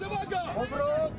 Przewaga! Obrót!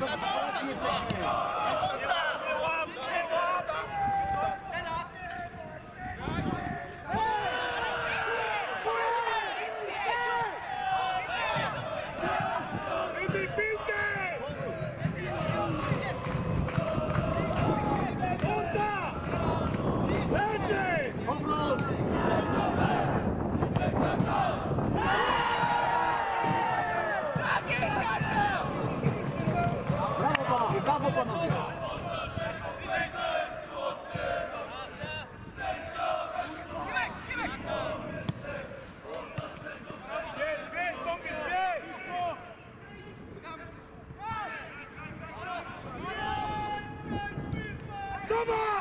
Gracias. Brawo panowie, brawo panowie! Brawo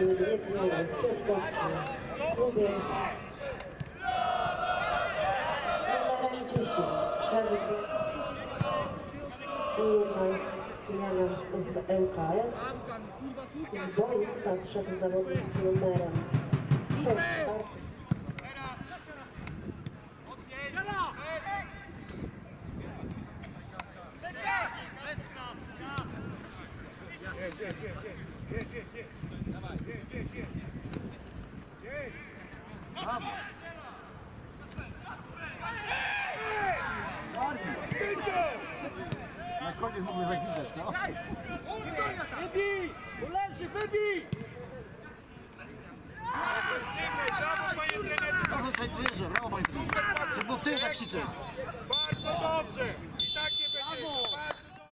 Następnie niezmienionych Piotrkowski w klubie numerem 10 strzelby i jednak zmiana w ŁKS z boiska zszedł zawodnik z numerem 6 Artur Na koniec mógłby zagwizdać, co? Wybij! Uleży, wybij! Brawo, panie trenerze! Bardzo tutaj trenerze, brawo. Żeby było w tym zakrzyczeć.